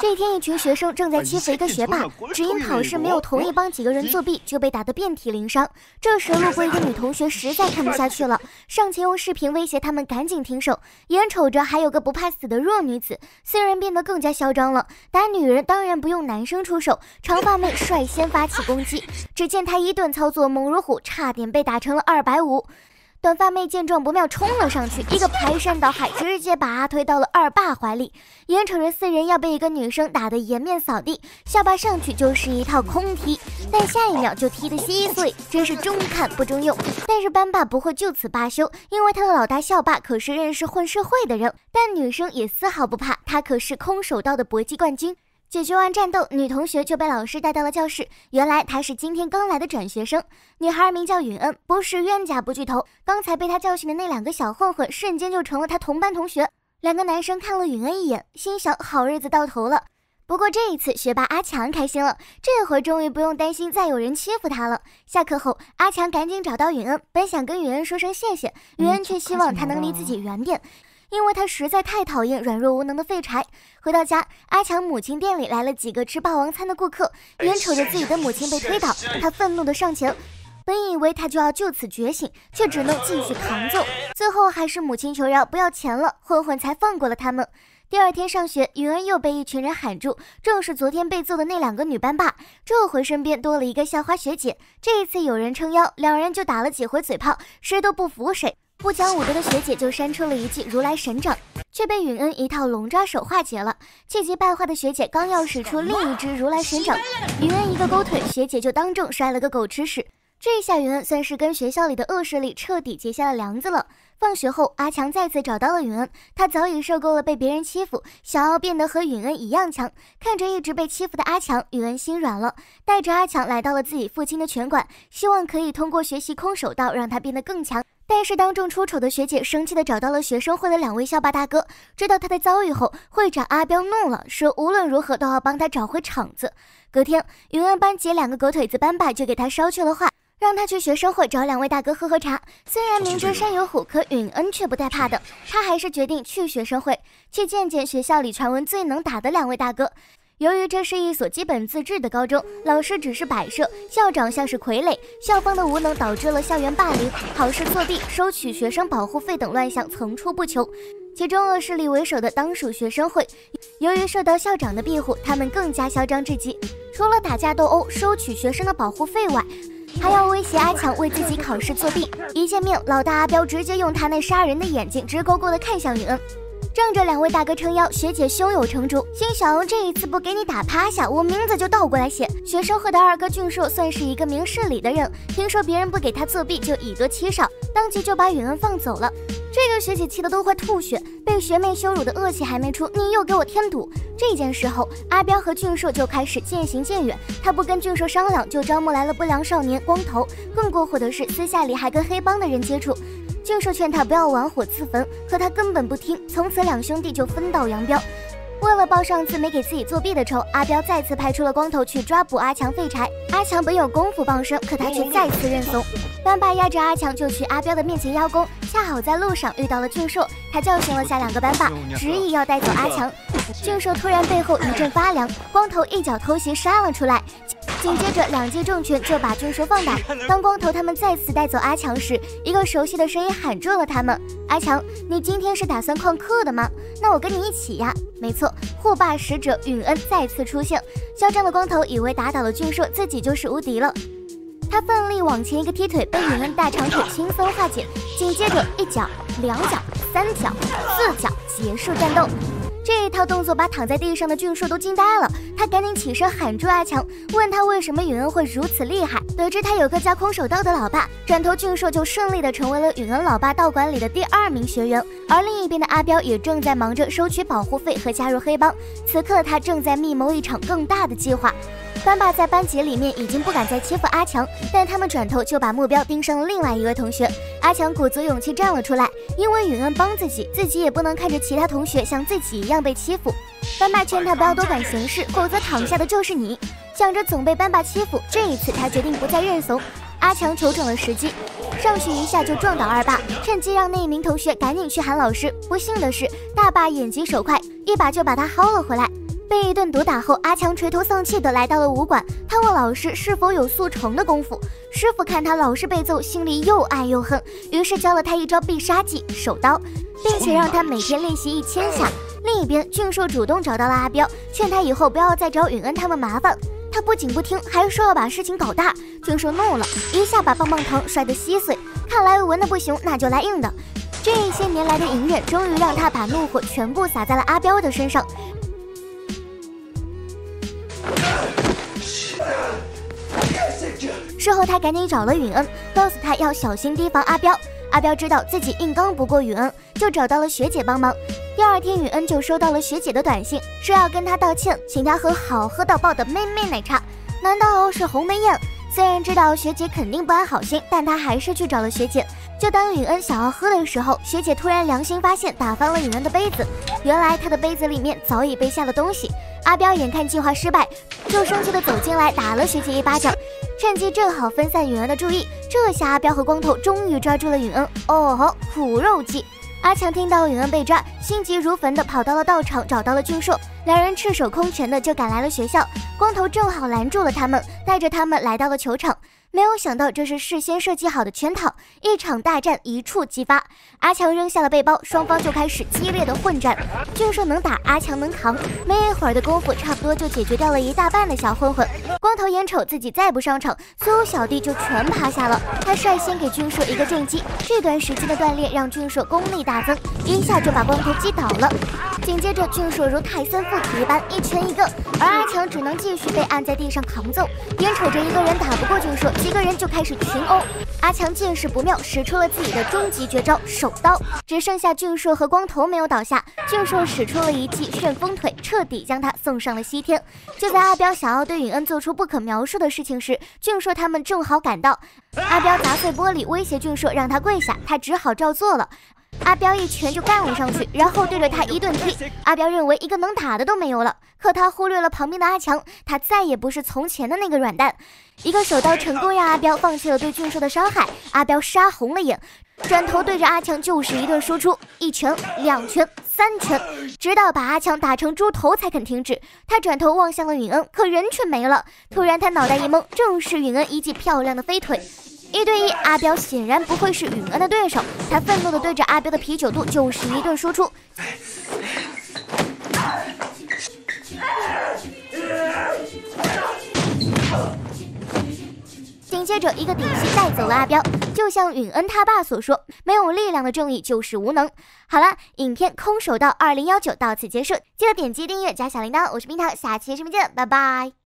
这天，一群学生正在欺负一个学霸，只因考试没有同意帮几个人作弊，就被打得遍体鳞伤。这时，路过一个女同学实在看不下去了，上前用视频威胁他们赶紧停手。眼瞅着还有个不怕死的弱女子，虽然变得更加嚣张了，打女人当然不用男生出手，长发妹率先发起攻击。只见她一顿操作猛如虎，差点被打成了二百五。短发妹见状不妙，冲了上去，一个排山倒海，直接把阿推到了二爸怀里。眼瞅着四人要被一个女生打得颜面扫地，校霸上去就是一套空踢，但下一秒就踢得稀碎，真是中看不中用。但是班霸不会就此罢休，因为他的老大校霸可是认识混社会的人，但女生也丝毫不怕，他可是空手道的搏击冠军。解决完战斗，女同学就被老师带到了教室。原来她是今天刚来的转学生，女孩名叫允恩，不是冤家不聚头。刚才被她教训的那两个小混混，瞬间就成了她同班同学。两个男生看了允恩一眼，心想好日子到头了。不过这一次，学霸阿强开心了，这回终于不用担心再有人欺负他了。下课后，阿强赶紧找到允恩，本想跟允恩说声谢谢，允恩却希望他能离自己远点。因为他实在太讨厌软弱无能的废柴。回到家，阿强母亲店里来了几个吃霸王餐的顾客，眼瞅着自己的母亲被推倒，他愤怒的上前，本以为他就要就此觉醒，却只能继续扛揍。最后还是母亲求饶，不要钱了，混混才放过了他们。第二天上学，云恩又被一群人喊住，正是昨天被揍的那两个女班霸。这回身边多了一个校花学姐，这一次有人撑腰，两人就打了几回嘴炮，谁都不服谁。不讲武德的学姐就扇出了一记如来神掌，却被允恩一套龙抓手化解了。气急败坏的学姐刚要使出另一只如来神掌，允恩一个勾腿，学姐就当众摔了个狗吃屎。这下允恩算是跟学校里的恶势力彻底结下了梁子了。放学后，阿强再次找到了允恩，他早已受够了被别人欺负，想要变得和允恩一样强。看着一直被欺负的阿强，允恩心软了，带着阿强来到了自己父亲的拳馆，希望可以通过学习空手道让他变得更强。但是当众出丑的学姐生气的找到了学生会的两位校霸大哥，知道他的遭遇后，会长阿彪怒了，说无论如何都要帮他找回场子。隔天，云恩班级两个狗腿子班霸就给他捎去了话，让他去学生会找两位大哥喝喝茶。虽然明知山有虎，可允恩却不带怕的，他还是决定去学生会，去见见学校里传闻最能打的两位大哥。由于这是一所基本自治的高中，老师只是摆设，校长像是傀儡，校方的无能导致了校园霸凌、考试作弊、收取学生保护费等乱象层出不穷。其中恶势力为首的当属学生会，由于受到校长的庇护，他们更加嚣张至极。除了打架斗殴、收取学生的保护费外，还要威胁阿强为自己考试作弊。一见面，老大阿彪直接用他那杀人的眼睛直勾勾地看向允恩。仗着两位大哥撑腰，学姐胸有成竹，心想这一次不给你打趴下，我名字就倒过来写。学生会的二哥俊硕算是一个明事理的人，听说别人不给他作弊就以多欺少，当即就把允恩放走了。这个学姐气得都快吐血，被学妹羞辱的恶气还没出，你又给我添堵。这件事后，阿彪和俊硕就开始渐行渐远，他不跟俊硕商量，就招募来了不良少年光头。更过火的是，私下里还跟黑帮的人接触。俊硕劝他不要玩火自焚，可他根本不听。从此两兄弟就分道扬镳。为了报上次没给自己作弊的仇，阿彪再次派出了光头去抓捕阿强废柴。阿强本有功夫傍身，可他却再次认怂。班霸压着阿强就去阿彪的面前邀功，恰好在路上遇到了俊硕，他教训了下两个班霸，执意要带走阿强。俊硕突然背后一阵发凉，光头一脚偷袭杀了出来。紧接着，两记重拳就把俊硕放倒。当光头他们再次带走阿强时，一个熟悉的声音喊住了他们：“阿强，你今天是打算旷课的吗？那我跟你一起呀。”没错，护霸使者允恩再次出现。嚣张的光头以为打倒了俊硕，自己就是无敌了。他奋力往前一个踢腿，被允恩大长腿轻松化解。紧接着一脚、两脚、三脚、四脚，结束战斗。这一套动作把躺在地上的俊硕都惊呆了，他赶紧起身喊住阿强，问他为什么允恩会如此厉害。得知他有个叫空手道的老爸，转头俊硕就顺利的成为了允恩老爸道馆里的第二名学员。而另一边的阿彪也正在忙着收取保护费和加入黑帮，此刻他正在密谋一场更大的计划。班霸在班级里面已经不敢再欺负阿强，但他们转头就把目标盯上了另外一位同学。阿强鼓足勇气站了出来，因为允恩帮自己，自己也不能看着其他同学像自己一样被欺负。班霸劝他不要多管闲事，否则躺下的就是你。想着总被班霸欺负，这一次他决定不再认怂。阿强瞅准了时机，上去一下就撞倒二霸，趁机让那一名同学赶紧去喊老师。不幸的是，大霸眼疾手快，一把就把他薅了回来。被一顿毒打后，阿强垂头丧气地来到了武馆。他问老师是否有速成的功夫。师傅看他老是被揍，心里又爱又恨，于是教了他一招必杀技——手刀，并且让他每天练习一千下。另一边，俊硕主动找到了阿彪，劝他以后不要再找允恩他们麻烦。他不仅不听，还说要把事情搞大。俊硕怒了一下，把棒棒糖摔得稀碎。看来文的不行，那就来硬的。这些年来的隐忍，终于让他把怒火全部撒在了阿彪的身上。事后，他赶紧找了允恩，告诉他要小心提防阿彪。阿彪知道自己硬刚不过允恩，就找到了学姐帮忙。第二天，允恩就收到了学姐的短信，说要跟他道歉，请他喝好喝到爆的妹妹奶茶。难道是鸿门宴？虽然知道学姐肯定不安好心，但他还是去找了学姐。就当允恩想要喝的时候，学姐突然良心发现，打翻了允恩的杯子。原来她的杯子里面早已被下了东西。阿彪眼看计划失败，就生气的走进来，打了学姐一巴掌。趁机正好分散允恩的注意，这下阿彪和光头终于抓住了允恩。哦吼，苦肉计！阿强听到允恩被抓，心急如焚的跑到了道场，找到了俊硕，两人赤手空拳的就赶来了学校。光头正好拦住了他们，带着他们来到了球场。没有想到这是事先设计好的圈套，一场大战一触即发。阿强扔下了背包，双方就开始激烈的混战。俊硕能打，阿强能扛，没一会儿的功夫，差不多就解决掉了一大半的小混混。光头眼瞅自己再不上场，所有小弟就全趴下了。他率先给俊硕一个重击，这段时间的锻炼让俊硕功力大增，一下就把光头击倒了。紧接着，俊硕如泰森附体一般一拳一个，而阿强只能继续被按在地上扛揍。眼瞅着一个人打不过俊硕。几个人就开始群殴，阿强见势不妙，使出了自己的终极绝招手刀，只剩下俊硕和光头没有倒下。俊硕使出了一记旋风腿，彻底将他送上了西天。就在阿彪想要对允恩做出不可描述的事情时，俊硕他们正好赶到。阿彪砸碎玻璃，威胁俊硕让他跪下，他只好照做了。阿彪一拳就干了上去，然后对着他一顿踢。阿彪认为一个能打的都没有了，可他忽略了旁边的阿强，他再也不是从前的那个软蛋。一个手刀成功让阿彪放弃了对俊硕的伤害，阿彪杀红了眼，转头对着阿强就是一顿输出，一拳、两拳、三拳，直到把阿强打成猪头才肯停止。他转头望向了允恩，可人却没了。突然他脑袋一懵，正是允恩一记漂亮的飞腿。一对一，阿彪显然不会是允恩的对手，他愤怒地对着阿彪的啤酒肚就是一顿输出。紧接着，一个顶膝带走了阿彪。就像允恩他爸所说：“没有力量的正义就是无能。”好了，影片《空手道二零幺九》到此结束，记得点击订阅加小铃铛。我是冰糖，下期视频见，拜拜。